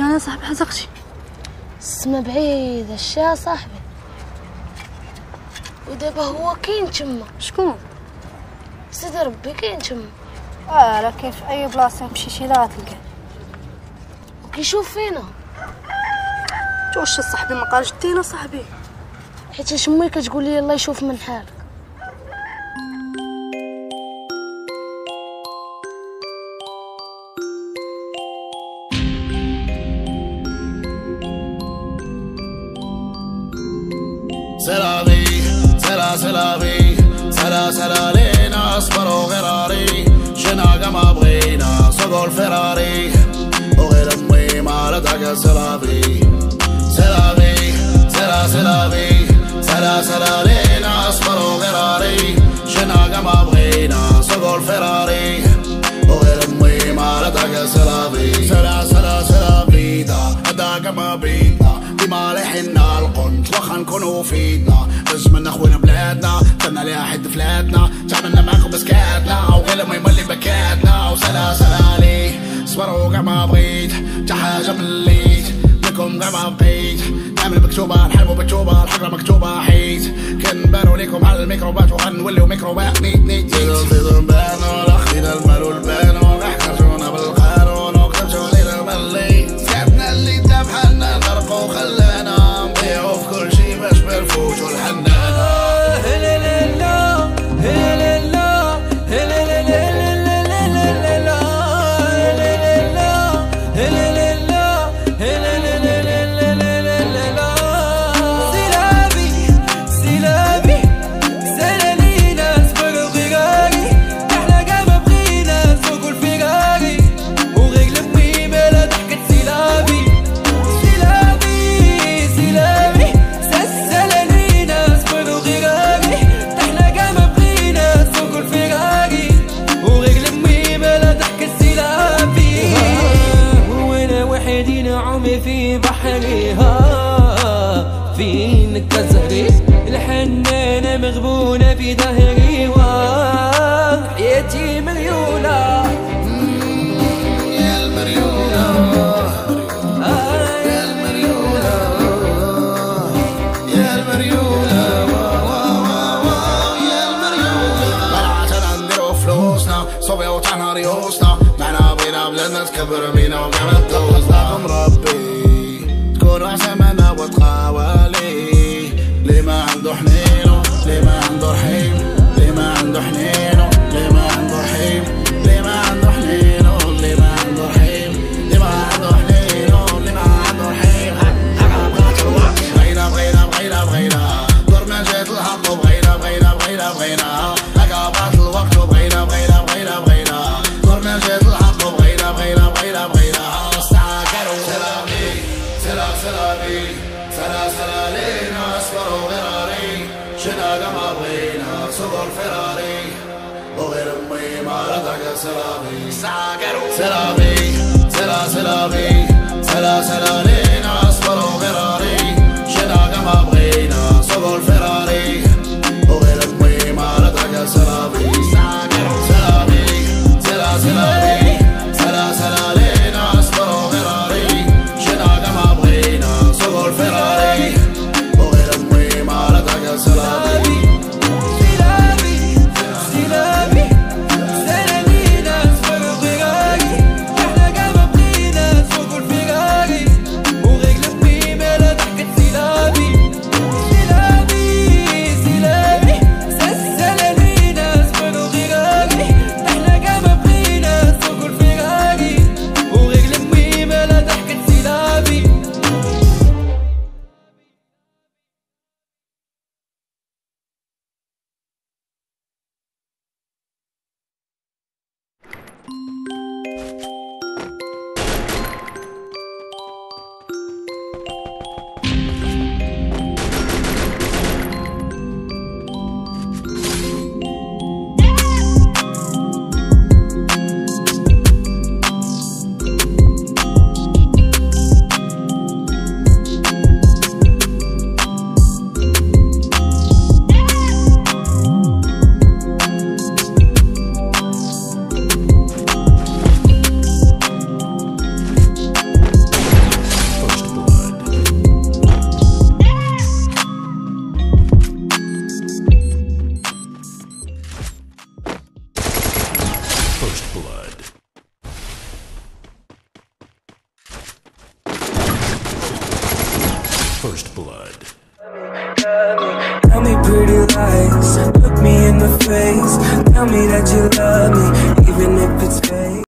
أنا صاحبي حزقتي السما بعيد الشا صاحبي. ودابا هو كاين تما. شكون؟ سيدي ربي كاين تما. آه لا كاين في أي بلاصة مشي شي لا تلقاه وكيشوف فينا. واش صاحبي ما قالش دينا صاحبي. حيت امي كتقول لي الله يشوف من حالك. سلا سلامي سلا سلا لينا أصبروا غراري. شناقة ما بغينا سوقوا الفراري وغير أمي ما ردق سلامي سلامي سلا سلامي سلا سلا لينا أصبروا غراري. شناقة ما بغينا سوقوا الفراري وغير أمي ما ردق سلامي سلا سلا سلا بيدا هداك ما بيدا ديما لحنا القنت واخا نكونوا فيدنا حد فلاتنا تعاملنا معاكم بسكاتنا وغير ما يملي بكاتنا وسلا سلالي صبروا كاع ما بغيت تا حاجة مليت لكم كاع ما بقيت نعمل مكتوبة نحلموا مكتوبة الحقرة مكتوبة حيت كنبانوا ليكم على الميكروبات وغنوليو ميكروبات نيت نيت نيت في ضربان ولخينا المال والبان في بحرها فين كزهري؟ الحنانة مغبونة في ظهري وحياتي مريولة يا المريولة يا المريولة يا المريولة يا وطعنا ريوسنا معنا بينا بلادنا تكبر بينا وقامت توزناكم سلامي سلا سلا لينا اصبروا غراري شناقة ما بغينا صبر فراري وغير امي ما ردق سلامي سلامي سلا سلامي سلا سلا First Blood. Tell me pretty lies, look me in the face. Tell me that you love me, even if it's fake.